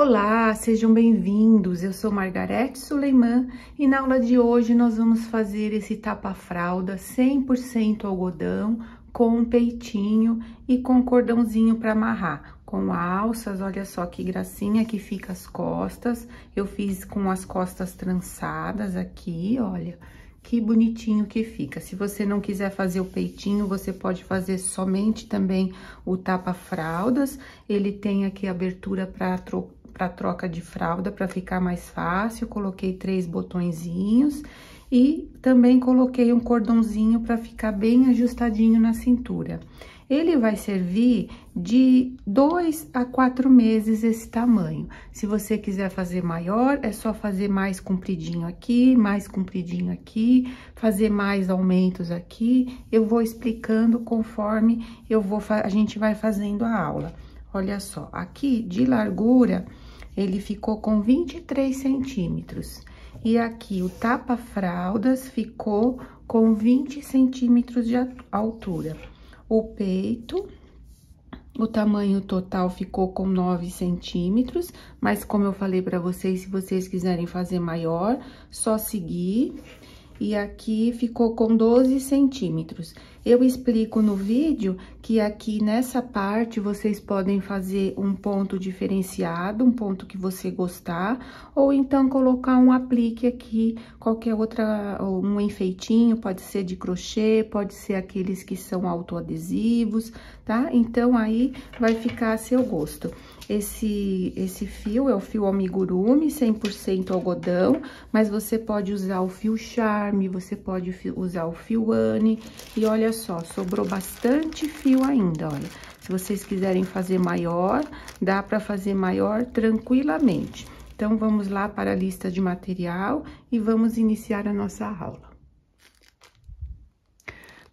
Olá, sejam bem-vindos. Eu sou Margarete Suleiman e na aula de hoje nós vamos fazer esse tapa-fralda 100% algodão com um peitinho e com cordãozinho para amarrar. Com alças, olha só que gracinha que fica as costas. Eu fiz com as costas trançadas aqui, olha que bonitinho que fica. Se você não quiser fazer o peitinho, você pode fazer somente também o tapa-fraldas. Ele tem aqui abertura para para troca de fralda para ficar mais fácil. Coloquei três botõezinhos e também coloquei um cordãozinho para ficar bem ajustadinho na cintura. Ele vai servir de dois a quatro meses esse tamanho. Se você quiser fazer maior, é só fazer mais compridinho aqui, mais compridinho aqui, fazer mais aumentos aqui. Eu vou explicando conforme eu vou, a gente vai fazendo a aula. Olha só, aqui de largura, ele ficou com 23 centímetros. E aqui o tapa-fraldas ficou com 20 centímetros de altura. O peito, o tamanho total ficou com 9 centímetros, mas como eu falei para vocês, se vocês quiserem fazer maior, só seguir e aqui ficou com 12 centímetros. Eu explico no vídeo que aqui nessa parte vocês podem fazer um ponto diferenciado, um ponto que você gostar, ou então colocar um aplique aqui, qualquer outra, um enfeitinho, pode ser de crochê, pode ser aqueles que são autoadesivos, tá? Então, aí vai ficar a seu gosto. Esse, esse fio é o fio amigurumi, 100% algodão, mas você pode usar o fio charme, você pode usar o fio ane, e olha só, sobrou bastante fio ainda, olha. Se vocês quiserem fazer maior, dá para fazer maior tranquilamente. Então, vamos lá para a lista de material e vamos iniciar a nossa aula.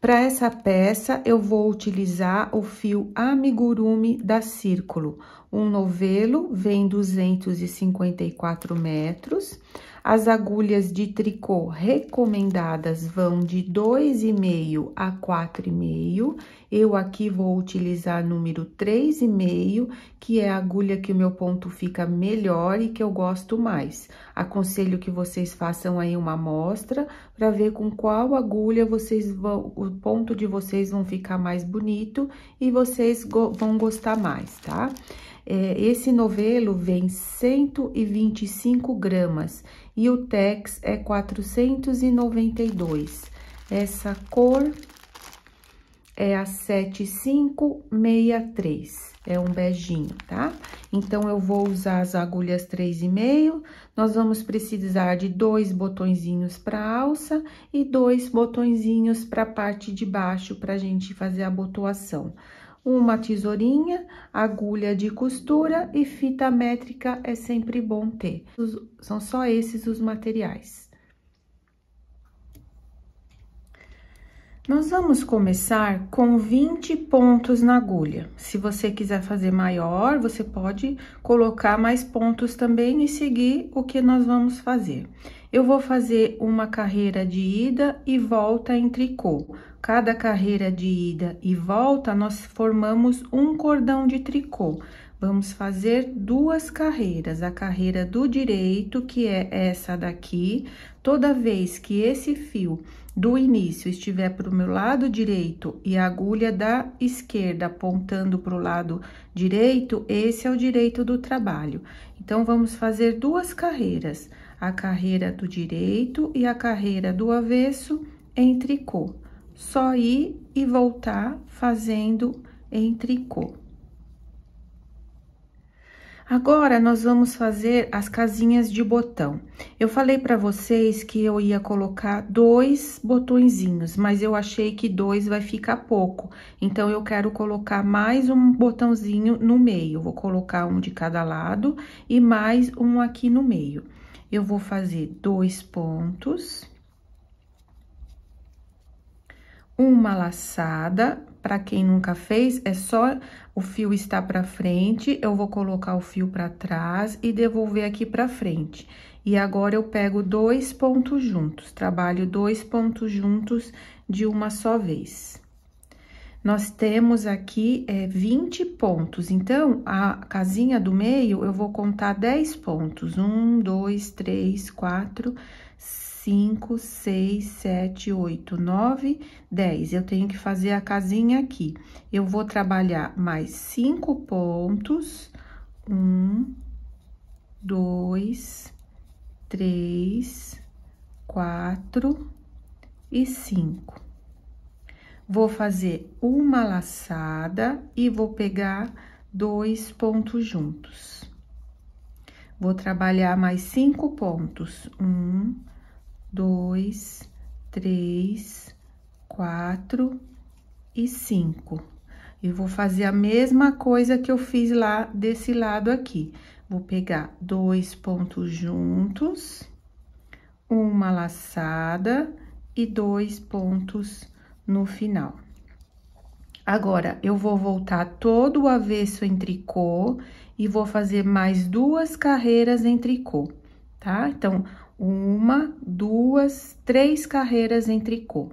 Para essa peça, eu vou utilizar o fio amigurumi da Círculo. Um novelo vem 254 metros. As agulhas de tricô recomendadas vão de 2,5 a 4,5. Eu aqui vou utilizar número 3,5, que é a agulha que o meu ponto fica melhor e que eu gosto mais. Aconselho que vocês façam aí uma amostra para ver com qual agulha vocês vão, o ponto de vocês vão ficar mais bonito e vocês go vão gostar mais, tá? É, esse novelo vem 125 gramas e o Tex é 492. Essa cor é a 7563, é um beijinho, tá? Então, eu vou usar as agulhas 3,5, nós vamos precisar de dois botõezinhos para alça e dois botõezinhos para a parte de baixo, para a gente fazer a abotoação uma tesourinha, agulha de costura e fita métrica é sempre bom ter. São só esses os materiais. Nós vamos começar com 20 pontos na agulha. Se você quiser fazer maior, você pode colocar mais pontos também e seguir o que nós vamos fazer. Eu vou fazer uma carreira de ida e volta em tricô. Cada carreira de ida e volta, nós formamos um cordão de tricô. Vamos fazer duas carreiras, a carreira do direito, que é essa daqui. Toda vez que esse fio do início estiver para o meu lado direito e a agulha da esquerda apontando para o lado direito, esse é o direito do trabalho. Então, vamos fazer duas carreiras, a carreira do direito e a carreira do avesso em tricô só ir e voltar fazendo em tricô. Agora, nós vamos fazer as casinhas de botão. Eu falei para vocês que eu ia colocar dois botõezinhos, mas eu achei que dois vai ficar pouco. Então, eu quero colocar mais um botãozinho no meio. Vou colocar um de cada lado e mais um aqui no meio. Eu vou fazer dois pontos uma laçada. Para quem nunca fez, é só o fio estar para frente, eu vou colocar o fio para trás e devolver aqui para frente. E agora, eu pego dois pontos juntos, trabalho dois pontos juntos de uma só vez. nós temos aqui é, 20 pontos. Então, a casinha do meio, eu vou contar 10 pontos. 1, 2, 3, 4, 5, 6, 7, 8, 9, 10. Eu tenho que fazer a casinha aqui. Eu vou trabalhar mais 5 pontos. 1, 2, 3, 4 e 5. Vou fazer uma laçada e vou pegar dois pontos juntos. Vou trabalhar mais cinco pontos. Um, dois, três, quatro e cinco. E vou fazer a mesma coisa que eu fiz lá desse lado aqui. Vou pegar dois pontos juntos, uma laçada e dois pontos no final. Agora, eu vou voltar todo o avesso em tricô e vou fazer mais duas carreiras em tricô, tá? Então, uma, duas, três carreiras em tricô.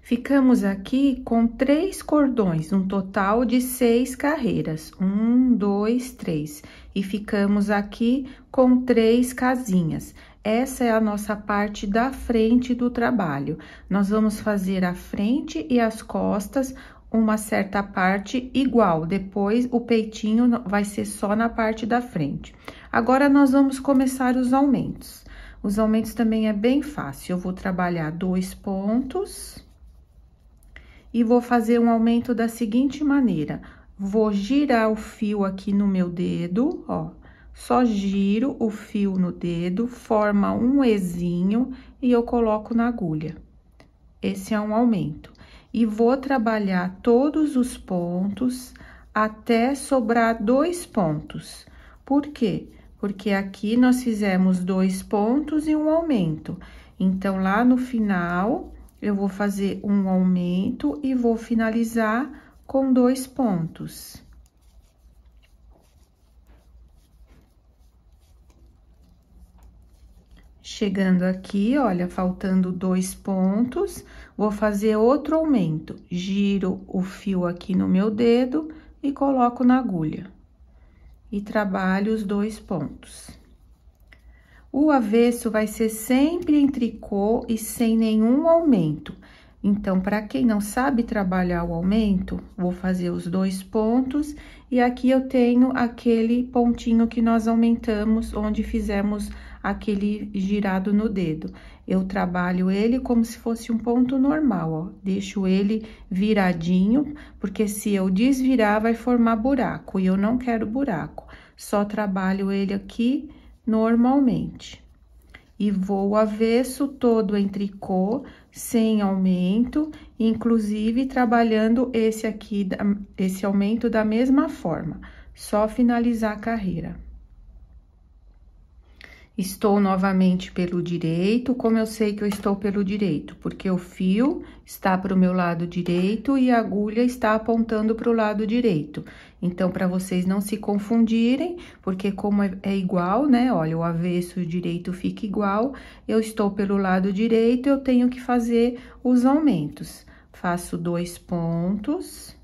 Ficamos aqui com três cordões, um total de seis carreiras. Um, dois, três. E ficamos aqui com três casinhas. Essa é a nossa parte da frente do trabalho. Nós vamos fazer a frente e as costas uma certa parte igual, depois o peitinho vai ser só na parte da frente. Agora, nós vamos começar os aumentos. Os aumentos também é bem fácil, eu vou trabalhar dois pontos e vou fazer um aumento da seguinte maneira. Vou girar o fio aqui no meu dedo, ó, só giro o fio no dedo, forma um Ezinho e eu coloco na agulha. Esse é um aumento. E vou trabalhar todos os pontos até sobrar dois pontos. Por quê? Porque aqui nós fizemos dois pontos e um aumento. Então, lá no final, eu vou fazer um aumento e vou finalizar com dois pontos. Chegando aqui, olha, faltando dois pontos, vou fazer outro aumento. Giro o fio aqui no meu dedo e coloco na agulha. E trabalho os dois pontos. O avesso vai ser sempre em tricô e sem nenhum aumento. Então, para quem não sabe trabalhar o aumento, vou fazer os dois pontos e aqui eu tenho aquele pontinho que nós aumentamos, onde fizemos aquele girado no dedo. Eu trabalho ele como se fosse um ponto normal, ó. Deixo ele viradinho, porque se eu desvirar, vai formar buraco, e eu não quero buraco. Só trabalho ele aqui normalmente. E vou avesso todo em tricô, sem aumento, inclusive trabalhando esse aqui, esse aumento da mesma forma. Só finalizar a carreira. Estou novamente pelo direito, como eu sei que eu estou pelo direito? Porque o fio está para o meu lado direito e a agulha está apontando para o lado direito. Então, para vocês não se confundirem, porque como é, é igual, né? Olha, o avesso e o direito fica igual, eu estou pelo lado direito, eu tenho que fazer os aumentos. Faço dois pontos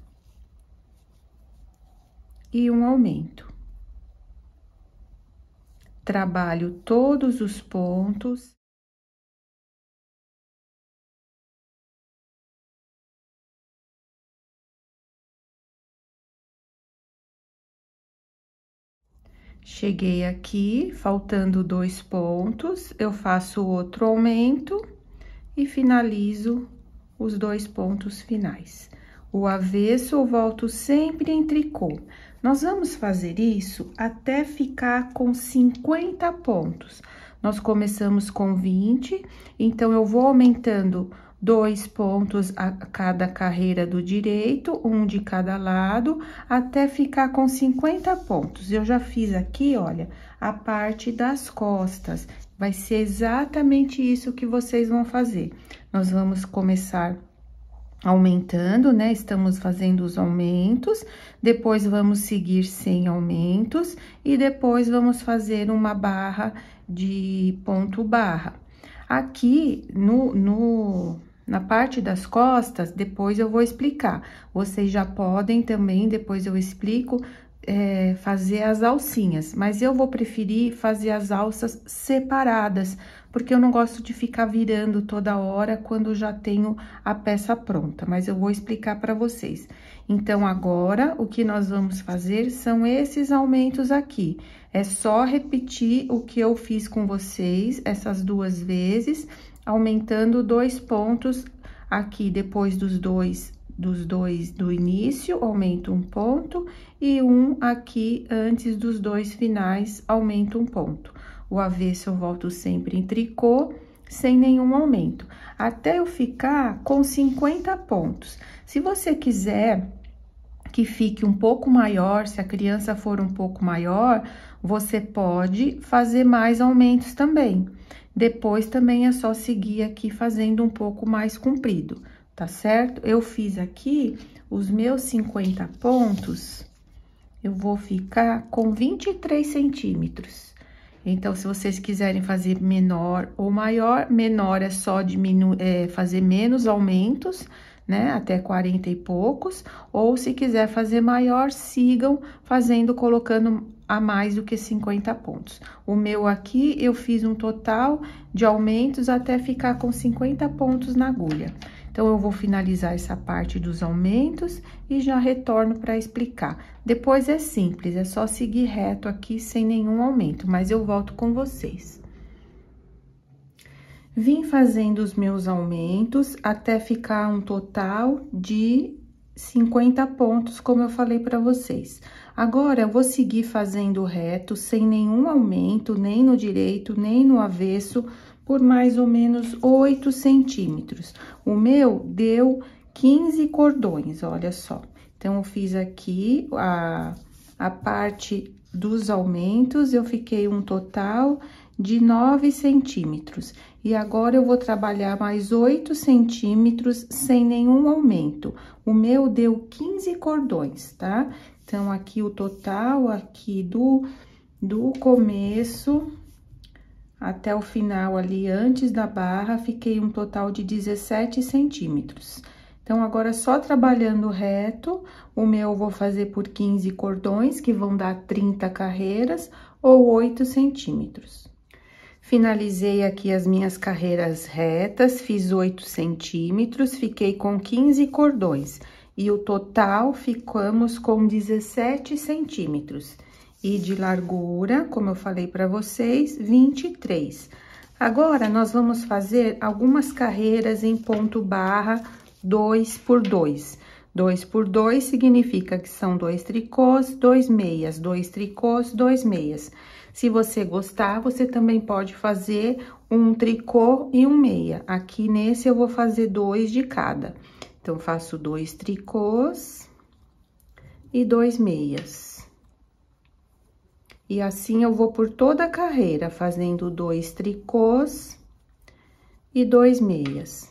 e um aumento trabalho todos os pontos. Cheguei aqui, faltando dois pontos, eu faço outro aumento e finalizo os dois pontos finais. O avesso eu volto sempre em tricô. Nós vamos fazer isso até ficar com 50 pontos. Nós começamos com 20, então eu vou aumentando dois pontos a cada carreira do direito, um de cada lado, até ficar com 50 pontos. Eu já fiz aqui, olha, a parte das costas. Vai ser exatamente isso que vocês vão fazer. Nós vamos começar aumentando, né? Estamos fazendo os aumentos, depois vamos seguir sem aumentos e depois vamos fazer uma barra de ponto barra. Aqui no, no, Na parte das costas, depois eu vou explicar. Vocês já podem também, depois eu explico, é, fazer as alcinhas, mas eu vou preferir fazer as alças separadas, porque eu não gosto de ficar virando toda hora quando já tenho a peça pronta, mas eu vou explicar para vocês. Então, agora, o que nós vamos fazer são esses aumentos aqui. É só repetir o que eu fiz com vocês essas duas vezes, aumentando dois pontos aqui depois dos dois dos dois do início, aumento um ponto, e um aqui antes dos dois finais, aumento um ponto. O avesso eu volto sempre em tricô, sem nenhum aumento, até eu ficar com 50 pontos. Se você quiser que fique um pouco maior, se a criança for um pouco maior, você pode fazer mais aumentos também. Depois também é só seguir aqui fazendo um pouco mais comprido tá certo? Eu fiz aqui os meus 50 pontos, eu vou ficar com 23 centímetros. Então, se vocês quiserem fazer menor ou maior, menor é só diminuir, é, fazer menos aumentos, né? Até 40 e poucos. Ou se quiser fazer maior, sigam fazendo, colocando a mais do que 50 pontos. O meu aqui, eu fiz um total de aumentos até ficar com 50 pontos na agulha. Então, eu vou finalizar essa parte dos aumentos e já retorno para explicar. Depois é simples, é só seguir reto aqui sem nenhum aumento, mas eu volto com vocês. Vim fazendo os meus aumentos até ficar um total de 50 pontos, como eu falei para vocês. Agora, eu vou seguir fazendo reto, sem nenhum aumento, nem no direito, nem no avesso, por mais ou menos 8 centímetros. O meu deu 15 cordões, olha só. Então, eu fiz aqui a, a parte dos aumentos, eu fiquei um total de 9 centímetros. E agora, eu vou trabalhar mais 8 centímetros sem nenhum aumento. O meu deu 15 cordões, tá? Então, aqui o total, aqui do, do começo até o final ali, antes da barra, fiquei um total de 17 centímetros. Então, agora, só trabalhando reto, o meu vou fazer por 15 cordões, que vão dar 30 carreiras, ou 8 centímetros. Finalizei aqui as minhas carreiras retas, fiz 8 centímetros, fiquei com 15 cordões. E o total, ficamos com 17 centímetros e de largura, como eu falei para vocês, 23. Agora, nós vamos fazer algumas carreiras em ponto barra 2 por 2. 2 por 2 significa que são dois tricôs, dois meias, dois tricôs, dois meias. Se você gostar, você também pode fazer um tricô e um meia. Aqui nesse eu vou fazer dois de cada. Então, faço dois tricôs e dois meias. E assim, eu vou por toda a carreira, fazendo dois tricôs e dois meias.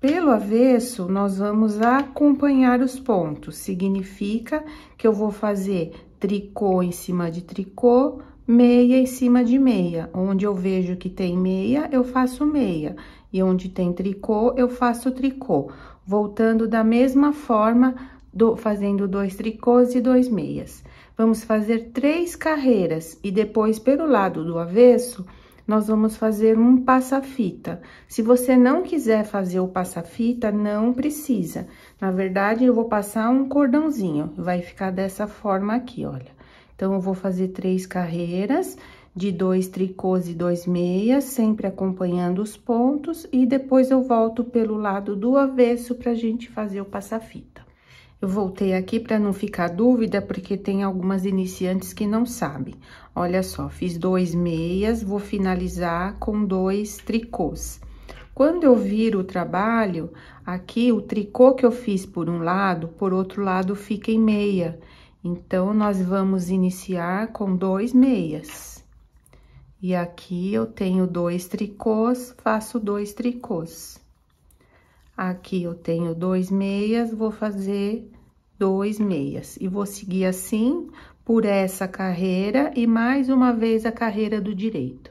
Pelo avesso, nós vamos acompanhar os pontos, significa que eu vou fazer tricô em cima de tricô, meia em cima de meia. Onde eu vejo que tem meia, eu faço meia. E onde tem tricô, eu faço tricô. Voltando da mesma forma, do, fazendo dois tricôs e dois meias. Vamos fazer três carreiras e depois, pelo lado do avesso, nós vamos fazer um passa-fita. Se você não quiser fazer o passa-fita, não precisa. Na verdade, eu vou passar um cordãozinho, vai ficar dessa forma aqui, olha. Então, eu vou fazer três carreiras de dois tricôs e dois meias, sempre acompanhando os pontos, e depois eu volto pelo lado do avesso pra gente fazer o passa-fita. Eu voltei aqui para não ficar dúvida, porque tem algumas iniciantes que não sabem. Olha só, fiz dois meias, vou finalizar com dois tricôs. Quando eu viro o trabalho, aqui o tricô que eu fiz por um lado, por outro lado fica em meia. Então, nós vamos iniciar com dois meias. E aqui eu tenho dois tricôs, faço dois tricôs. Aqui eu tenho dois meias, vou fazer dois meias. E vou seguir assim por essa carreira e mais uma vez a carreira do direito.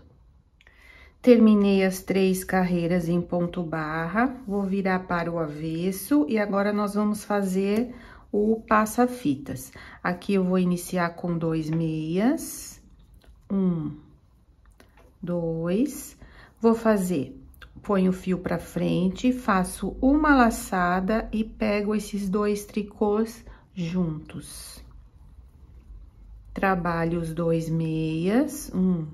Terminei as três carreiras em ponto barra, vou virar para o avesso e agora nós vamos fazer o passa-fitas. Aqui eu vou iniciar com dois meias, um, dois, vou fazer, ponho o fio pra frente, faço uma laçada e pego esses dois tricôs juntos. Trabalho os dois meias, um,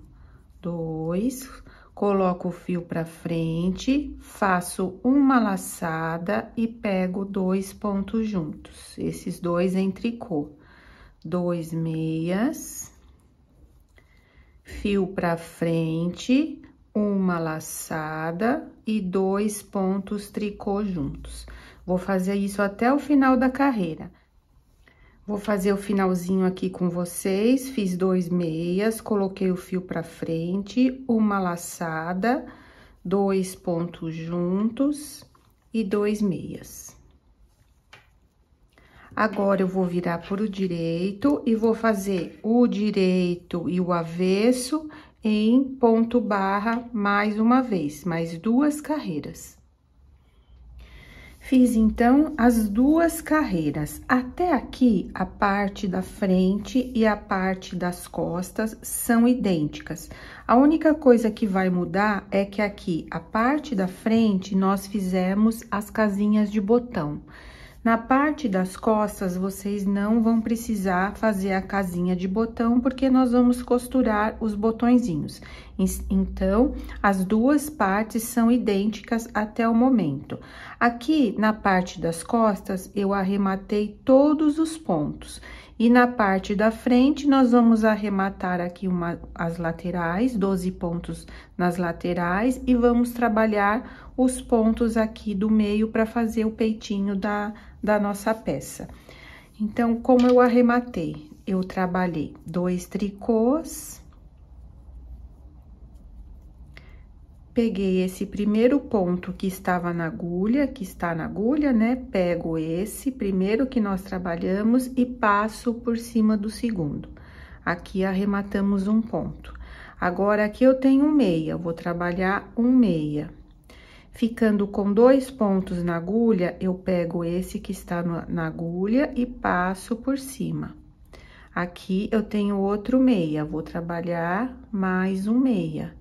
dois, coloco o fio pra frente, faço uma laçada e pego dois pontos juntos, esses dois em tricô. Dois meias, fio pra frente, uma laçada e dois pontos tricô juntos. Vou fazer isso até o final da carreira. Vou fazer o finalzinho aqui com vocês, fiz dois meias, coloquei o fio pra frente, uma laçada, dois pontos juntos e dois meias. Agora, eu vou virar pro direito e vou fazer o direito e o avesso em ponto barra mais uma vez, mais duas carreiras. Fiz, então, as duas carreiras. Até aqui, a parte da frente e a parte das costas são idênticas. A única coisa que vai mudar é que aqui, a parte da frente, nós fizemos as casinhas de botão. Na parte das costas, vocês não vão precisar fazer a casinha de botão, porque nós vamos costurar os botõezinhos. Então, as duas partes são idênticas até o momento. Aqui, na parte das costas, eu arrematei todos os pontos. E na parte da frente, nós vamos arrematar aqui uma, as laterais, 12 pontos nas laterais, e vamos trabalhar os pontos aqui do meio para fazer o peitinho da, da nossa peça. Então, como eu arrematei? Eu trabalhei dois tricôs, peguei esse primeiro ponto que estava na agulha, que está na agulha, né? Pego esse primeiro que nós trabalhamos e passo por cima do segundo. Aqui arrematamos um ponto. Agora, aqui eu tenho meia, vou trabalhar um meia. Ficando com dois pontos na agulha, eu pego esse que está na agulha e passo por cima. Aqui eu tenho outro meia, vou trabalhar mais um meia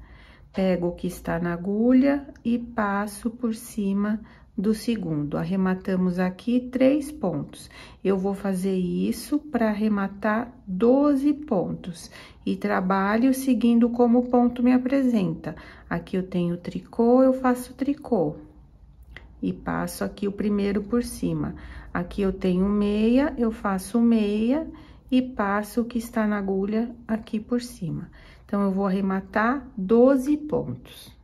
pego o que está na agulha e passo por cima do segundo. Arrematamos aqui três pontos. Eu vou fazer isso para arrematar 12 pontos e trabalho seguindo como o ponto me apresenta. Aqui eu tenho tricô, eu faço tricô e passo aqui o primeiro por cima. Aqui eu tenho meia, eu faço meia e passo o que está na agulha aqui por cima. Então, eu vou arrematar 12 pontos.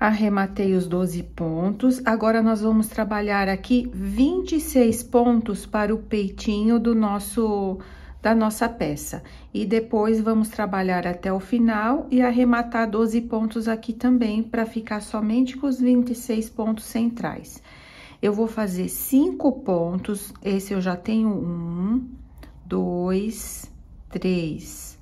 Arrematei os 12 pontos, agora nós vamos trabalhar aqui 26 pontos para o peitinho do nosso da nossa peça. E depois vamos trabalhar até o final e arrematar 12 pontos aqui também, para ficar somente com os 26 pontos centrais. Eu vou fazer cinco pontos, esse eu já tenho um, dois, três,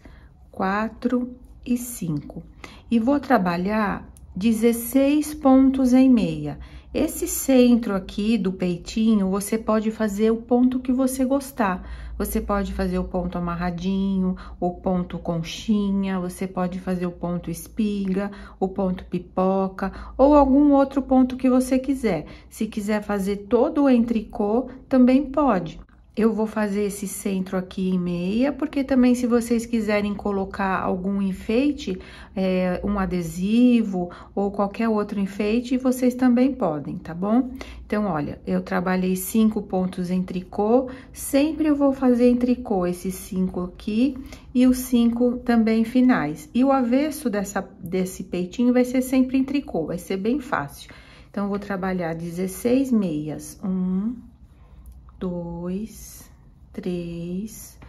quatro e cinco. E vou trabalhar 16 pontos em meia. Esse centro aqui do peitinho, você pode fazer o ponto que você gostar. Você pode fazer o ponto amarradinho, o ponto conchinha, você pode fazer o ponto espiga, o ponto pipoca ou algum outro ponto que você quiser. Se quiser fazer todo o entrecô, também pode. Eu vou fazer esse centro aqui em meia, porque também se vocês quiserem colocar algum enfeite, é, um adesivo ou qualquer outro enfeite, vocês também podem, tá bom? Então, olha, eu trabalhei cinco pontos em tricô, sempre eu vou fazer em tricô esses cinco aqui e os cinco também finais. E o avesso dessa, desse peitinho vai ser sempre em tricô, vai ser bem fácil. Então, eu vou trabalhar 16 meias. Um dois, três,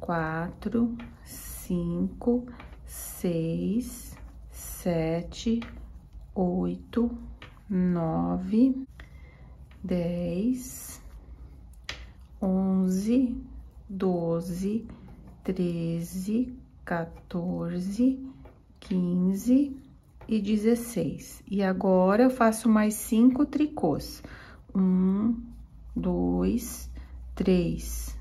quatro, cinco, seis, sete, oito, nove, dez, onze, doze, treze, 14, quinze, e 16. E agora, eu faço mais cinco tricôs. Um, dois, três,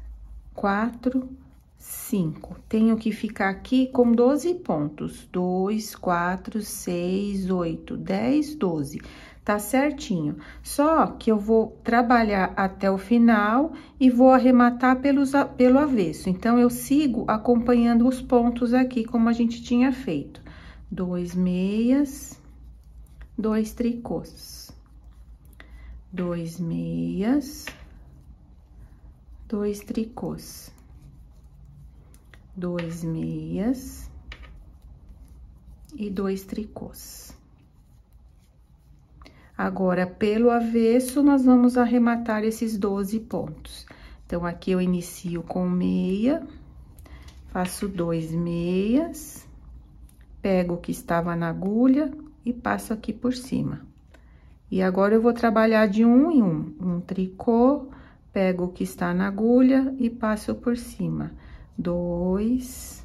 quatro, cinco. Tenho que ficar aqui com 12 pontos. Dois, quatro, seis, oito, dez, doze tá certinho. Só que eu vou trabalhar até o final e vou arrematar pelos, pelo avesso. Então, eu sigo acompanhando os pontos aqui, como a gente tinha feito. Dois meias, dois tricôs. Dois meias, dois tricôs. Dois meias e dois tricôs. Agora, pelo avesso, nós vamos arrematar esses 12 pontos. Então, aqui eu inicio com meia, faço dois meias, pego o que estava na agulha e passo aqui por cima. E agora, eu vou trabalhar de um em um, um tricô, pego o que está na agulha e passo por cima. Dois,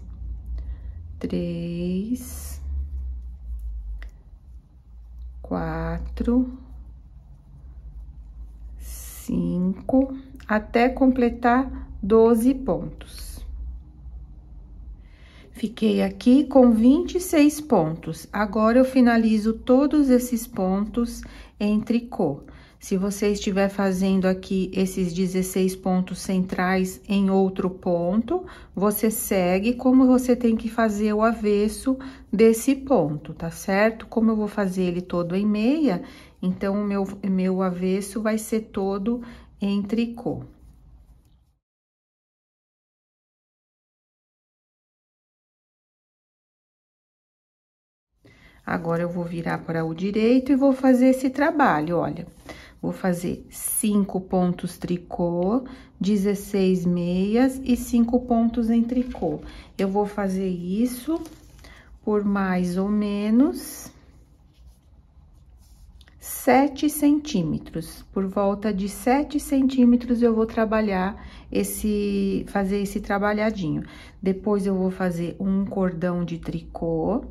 três, quatro, cinco, até completar 12 pontos. Fiquei aqui com 26 pontos. Agora, eu finalizo todos esses pontos em tricô. Se você estiver fazendo aqui esses 16 pontos centrais em outro ponto, você segue como você tem que fazer o avesso desse ponto, tá certo? Como eu vou fazer ele todo em meia, então, o meu, meu avesso vai ser todo em tricô. Agora, eu vou virar para o direito e vou fazer esse trabalho, olha. Vou fazer cinco pontos tricô, 16 meias e cinco pontos em tricô. Eu vou fazer isso por mais ou menos sete centímetros. Por volta de sete centímetros eu vou trabalhar esse, fazer esse trabalhadinho. Depois eu vou fazer um cordão de tricô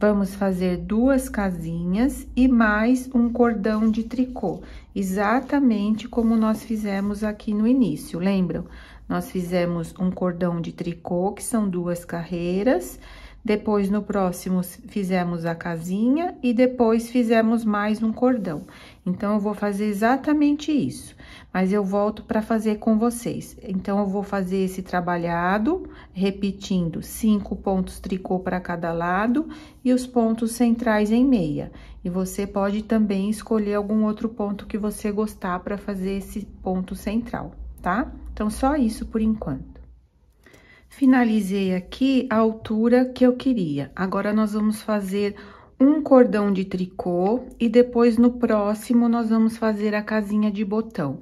Vamos fazer duas casinhas e mais um cordão de tricô, exatamente como nós fizemos aqui no início, lembram? Nós fizemos um cordão de tricô, que são duas carreiras, depois, no próximo, fizemos a casinha e depois fizemos mais um cordão. Então, eu vou fazer exatamente isso, mas eu volto para fazer com vocês. Então, eu vou fazer esse trabalhado, repetindo cinco pontos tricô para cada lado e os pontos centrais em meia. E você pode também escolher algum outro ponto que você gostar para fazer esse ponto central, tá? Então, só isso por enquanto. Finalizei aqui a altura que eu queria. Agora, nós vamos fazer um cordão de tricô e depois, no próximo, nós vamos fazer a casinha de botão.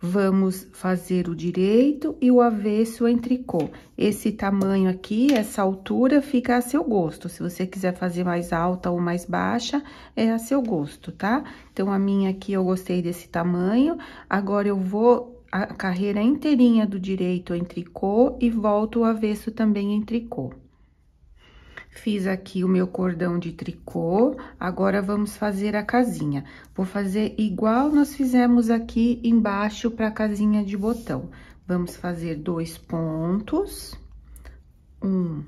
Vamos fazer o direito e o avesso em tricô. Esse tamanho aqui, essa altura, fica a seu gosto. Se você quiser fazer mais alta ou mais baixa, é a seu gosto, tá? Então, a minha aqui, eu gostei desse tamanho. Agora, eu vou a carreira inteirinha do direito em tricô e volto o avesso também em tricô. Fiz aqui o meu cordão de tricô, agora vamos fazer a casinha. Vou fazer igual nós fizemos aqui embaixo para a casinha de botão. Vamos fazer dois pontos, um,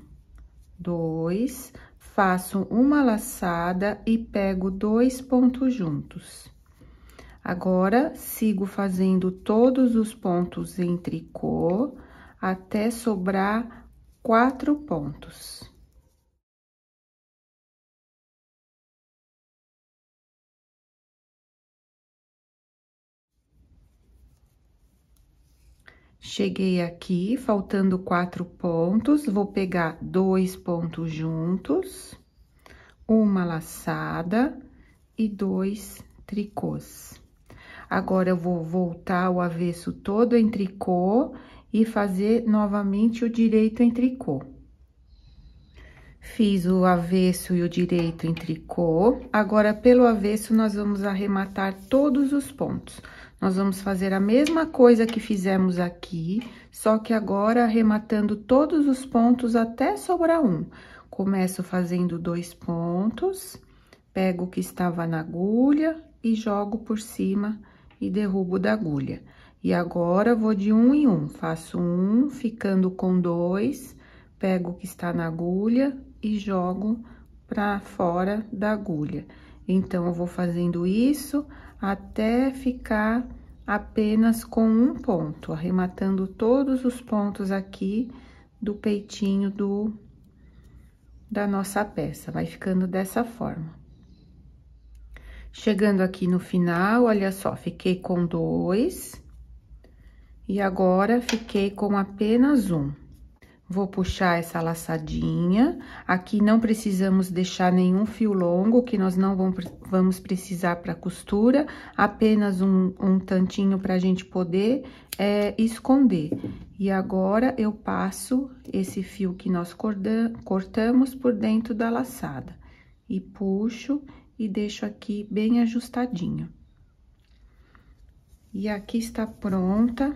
dois, faço uma laçada e pego dois pontos juntos. Agora, sigo fazendo todos os pontos em tricô até sobrar quatro pontos. Cheguei aqui, faltando quatro pontos, vou pegar dois pontos juntos, uma laçada e dois tricôs. Agora, eu vou voltar o avesso todo em tricô e fazer novamente o direito em tricô. Fiz o avesso e o direito em tricô. Agora, pelo avesso, nós vamos arrematar todos os pontos. Nós vamos fazer a mesma coisa que fizemos aqui, só que agora arrematando todos os pontos até sobrar um. Começo fazendo dois pontos, pego o que estava na agulha e jogo por cima e derrubo da agulha. E agora, vou de um em um, faço um, ficando com dois, pego o que está na agulha e jogo pra fora da agulha. Então, eu vou fazendo isso até ficar apenas com um ponto, arrematando todos os pontos aqui do peitinho do da nossa peça, vai ficando dessa forma. Chegando aqui no final, olha só, fiquei com dois, e agora fiquei com apenas um. Vou puxar essa laçadinha, aqui não precisamos deixar nenhum fio longo, que nós não vamos precisar para costura, apenas um, um tantinho pra gente poder é, esconder. E agora, eu passo esse fio que nós cortamos por dentro da laçada. E puxo e deixo aqui bem ajustadinho. E aqui está pronta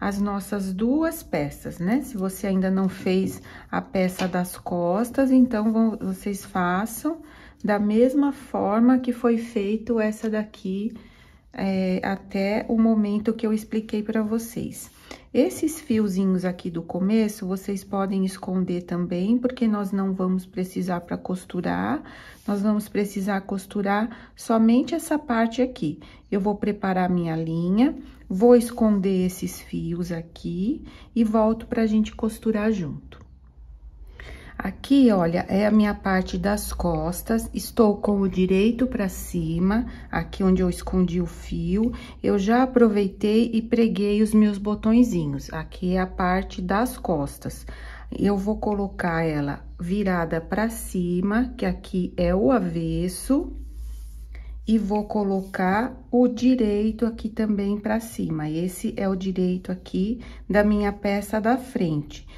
as nossas duas peças, né? Se você ainda não fez a peça das costas, então vão, vocês façam da mesma forma que foi feito essa daqui é, até o momento que eu expliquei para vocês. Esses fiozinhos aqui do começo, vocês podem esconder também, porque nós não vamos precisar para costurar, nós vamos precisar costurar somente essa parte aqui. Eu vou preparar minha linha, vou esconder esses fios aqui e volto pra gente costurar junto. Aqui, olha, é a minha parte das costas, estou com o direito pra cima, aqui onde eu escondi o fio, eu já aproveitei e preguei os meus botõezinhos, aqui é a parte das costas. Eu vou colocar ela virada pra cima, que aqui é o avesso, e vou colocar o direito aqui também pra cima. Esse é o direito aqui da minha peça da frente.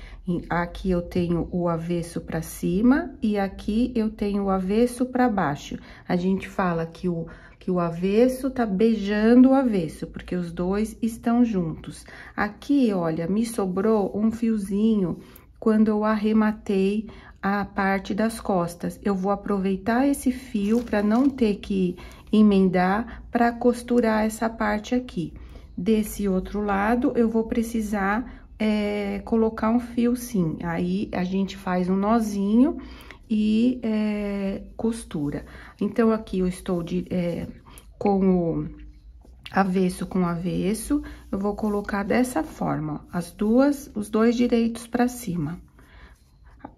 Aqui eu tenho o avesso para cima e aqui eu tenho o avesso para baixo. A gente fala que o, que o avesso tá beijando o avesso, porque os dois estão juntos. Aqui, olha, me sobrou um fiozinho quando eu arrematei a parte das costas. Eu vou aproveitar esse fio para não ter que emendar para costurar essa parte aqui. Desse outro lado, eu vou precisar é, colocar um fio sim. Aí, a gente faz um nozinho e é, costura. Então, aqui eu estou de, é, com o avesso com avesso, eu vou colocar dessa forma, ó, as duas, os dois direitos pra cima.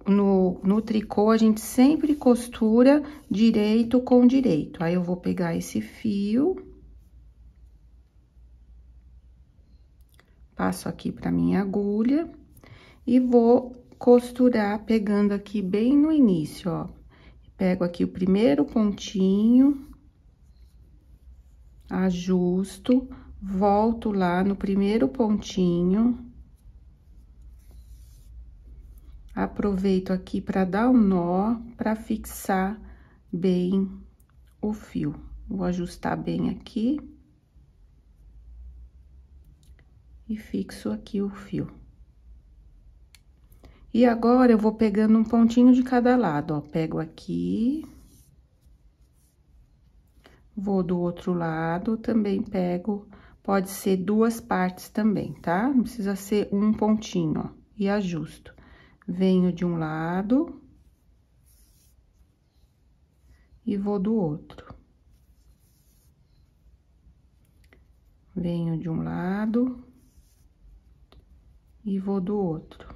No, no tricô, a gente sempre costura direito com direito. Aí, eu vou pegar esse fio passo aqui pra minha agulha e vou costurar pegando aqui bem no início, ó. Pego aqui o primeiro pontinho, ajusto, volto lá no primeiro pontinho. Aproveito aqui para dar um nó, para fixar bem o fio. Vou ajustar bem aqui. e fixo aqui o fio. E agora, eu vou pegando um pontinho de cada lado, ó. Pego aqui. Vou do outro lado, também pego, pode ser duas partes também, tá? Não precisa ser um pontinho, ó. E ajusto. Venho de um lado. E vou do outro. Venho de um lado e vou do outro.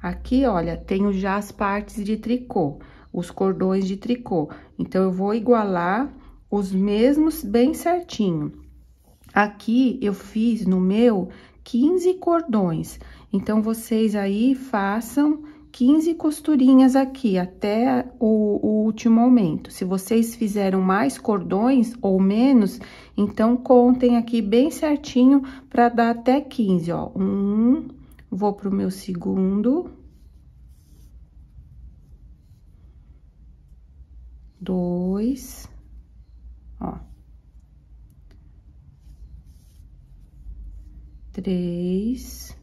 Aqui, olha, tenho já as partes de tricô, os cordões de tricô. Então, eu vou igualar os mesmos bem certinho. Aqui, eu fiz no meu 15 cordões. Então, vocês aí façam 15 costurinhas aqui até o, o, último aumento. Se vocês fizeram mais cordões ou menos, então contem aqui bem certinho para dar até 15, ó. Um, vou pro meu segundo. Dois, ó. Três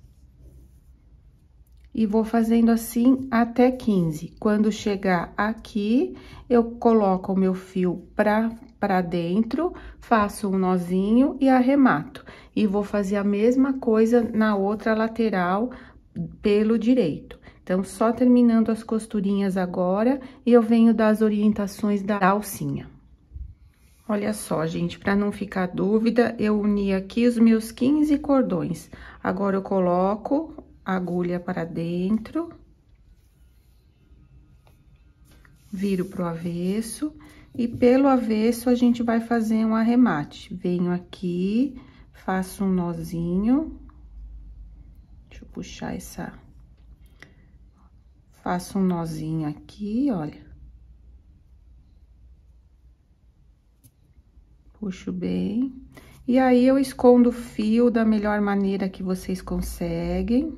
e vou fazendo assim até 15. Quando chegar aqui, eu coloco o meu fio pra, pra dentro, faço um nozinho e arremato. E vou fazer a mesma coisa na outra lateral pelo direito. Então, só terminando as costurinhas agora, eu venho das orientações da alcinha. Olha só, gente, para não ficar dúvida, eu uni aqui os meus 15 cordões. Agora, eu coloco a agulha para dentro. Viro pro avesso. E pelo avesso, a gente vai fazer um arremate. Venho aqui, faço um nozinho. Deixa eu puxar essa... Faço um nozinho aqui, olha. Puxo bem. E aí, eu escondo o fio da melhor maneira que vocês conseguem.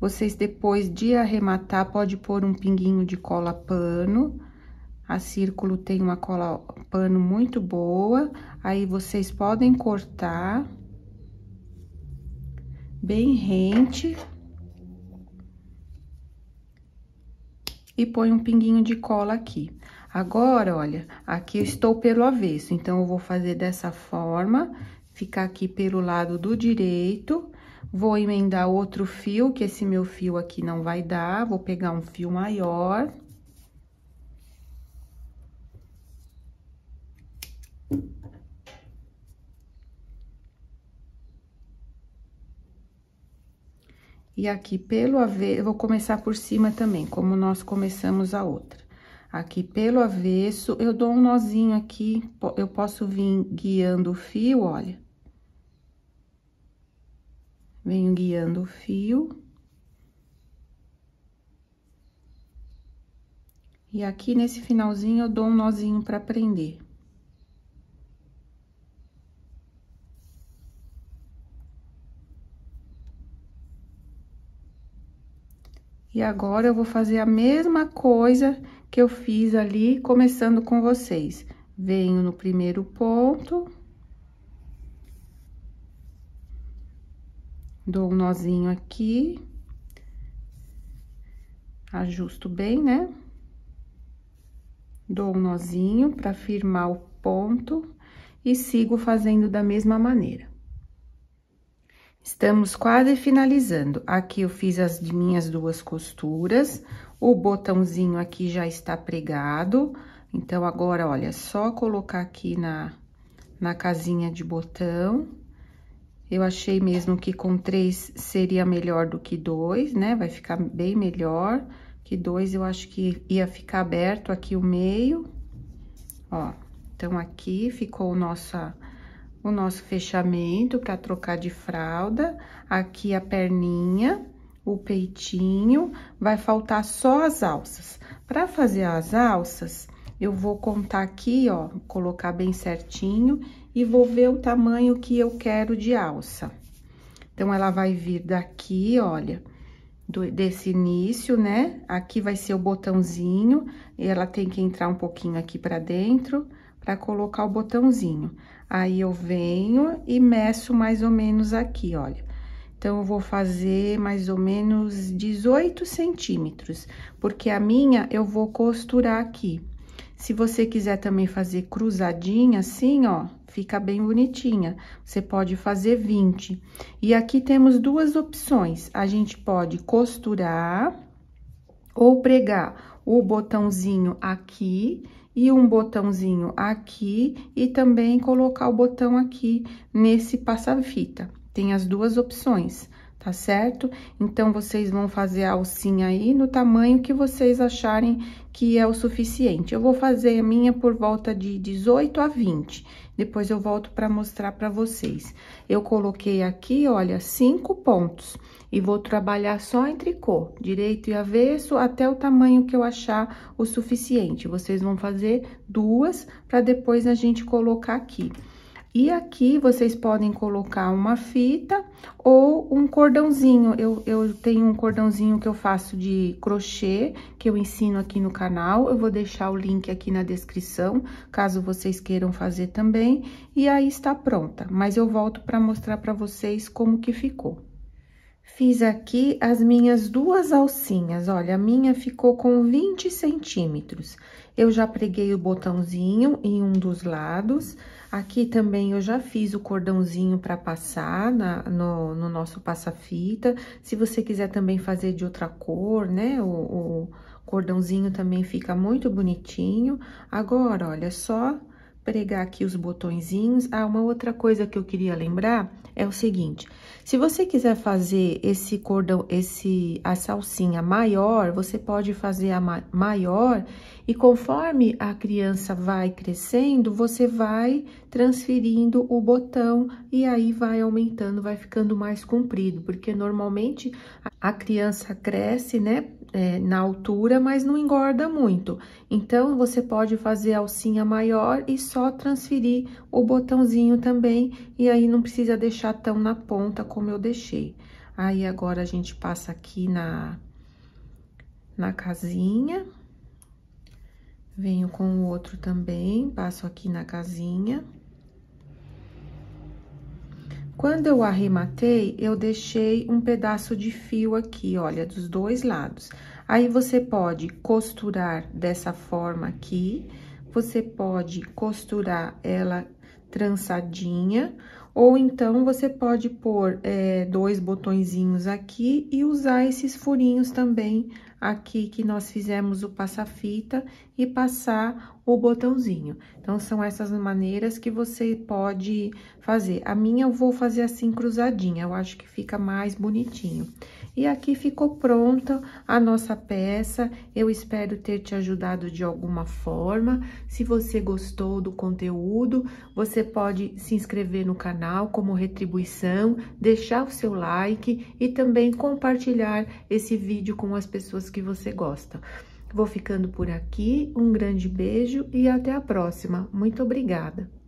Vocês, depois de arrematar, pode pôr um pinguinho de cola pano. A Círculo tem uma cola pano muito boa. Aí, vocês podem cortar bem rente. E põe um pinguinho de cola aqui. Agora, olha, aqui eu estou pelo avesso, então, eu vou fazer dessa forma, ficar aqui pelo lado do direito, vou emendar outro fio, que esse meu fio aqui não vai dar, vou pegar um fio maior. E aqui pelo avesso, eu vou começar por cima também, como nós começamos a outra. Aqui pelo avesso, eu dou um nozinho aqui, eu posso vir guiando o fio, olha. Venho guiando o fio. E aqui nesse finalzinho, eu dou um nozinho pra prender. E agora, eu vou fazer a mesma coisa que eu fiz ali, começando com vocês. Venho no primeiro ponto. Dou um nozinho aqui. Ajusto bem, né? Dou um nozinho para firmar o ponto e sigo fazendo da mesma maneira. Estamos quase finalizando. Aqui eu fiz as minhas duas costuras, o botãozinho aqui já está pregado. Então, agora, olha, é só colocar aqui na, na casinha de botão. Eu achei mesmo que com três seria melhor do que dois, né? Vai ficar bem melhor. Que dois eu acho que ia ficar aberto aqui o meio. Ó, então aqui ficou nossa o nosso fechamento para trocar de fralda, aqui a perninha, o peitinho, vai faltar só as alças. Para fazer as alças, eu vou contar aqui, ó, colocar bem certinho e vou ver o tamanho que eu quero de alça. Então, ela vai vir daqui, olha, do, desse início, né? Aqui vai ser o botãozinho, e ela tem que entrar um pouquinho aqui pra dentro, pra colocar o botãozinho. Aí, eu venho e meço mais ou menos aqui, olha. Então, eu vou fazer mais ou menos 18 centímetros, porque a minha eu vou costurar aqui. Se você quiser também fazer cruzadinha assim, ó, fica bem bonitinha. Você pode fazer 20. E aqui temos duas opções. A gente pode costurar ou pregar o botãozinho aqui e um botãozinho aqui e também colocar o botão aqui nesse passa-fita. Tem as duas opções, tá certo? Então, vocês vão fazer a alcinha aí no tamanho que vocês acharem que é o suficiente. Eu vou fazer a minha por volta de 18 a 20, depois eu volto para mostrar para vocês. Eu coloquei aqui, olha, cinco pontos e vou trabalhar só em tricô, direito e avesso, até o tamanho que eu achar o suficiente. Vocês vão fazer duas para depois a gente colocar aqui. E aqui, vocês podem colocar uma fita ou um cordãozinho. Eu, eu tenho um cordãozinho que eu faço de crochê, que eu ensino aqui no canal. Eu vou deixar o link aqui na descrição, caso vocês queiram fazer também. E aí, está pronta. Mas eu volto para mostrar para vocês como que ficou. Fiz aqui as minhas duas alcinhas, olha, a minha ficou com 20 centímetros. Eu já preguei o botãozinho em um dos lados, aqui também eu já fiz o cordãozinho para passar na, no, no nosso passa-fita. Se você quiser também fazer de outra cor, né, o, o cordãozinho também fica muito bonitinho. Agora, olha, só pregar aqui os botõezinhos. Ah, uma outra coisa que eu queria lembrar é o seguinte, se você quiser fazer esse cordão, esse, a salsinha maior, você pode fazer a ma maior e conforme a criança vai crescendo, você vai transferindo o botão e aí vai aumentando, vai ficando mais comprido, porque normalmente a criança cresce, né, é, na altura, mas não engorda muito. Então, você pode fazer alcinha maior e só transferir o botãozinho também, e aí não precisa deixar tão na ponta como eu deixei. Aí, agora, a gente passa aqui na, na casinha. Venho com o outro também, passo aqui na casinha. Quando eu arrematei, eu deixei um pedaço de fio aqui, olha, dos dois lados. Aí, você pode costurar dessa forma aqui, você pode costurar ela trançadinha, ou então, você pode pôr é, dois botõezinhos aqui e usar esses furinhos também aqui que nós fizemos o passa-fita e passar o botãozinho. Então, são essas maneiras que você pode fazer. A minha eu vou fazer assim cruzadinha, eu acho que fica mais bonitinho. E aqui ficou pronta a nossa peça, eu espero ter te ajudado de alguma forma. Se você gostou do conteúdo, você pode se inscrever no canal como retribuição, deixar o seu like e também compartilhar esse vídeo com as pessoas que você gosta. Vou ficando por aqui, um grande beijo e até a próxima. Muito obrigada!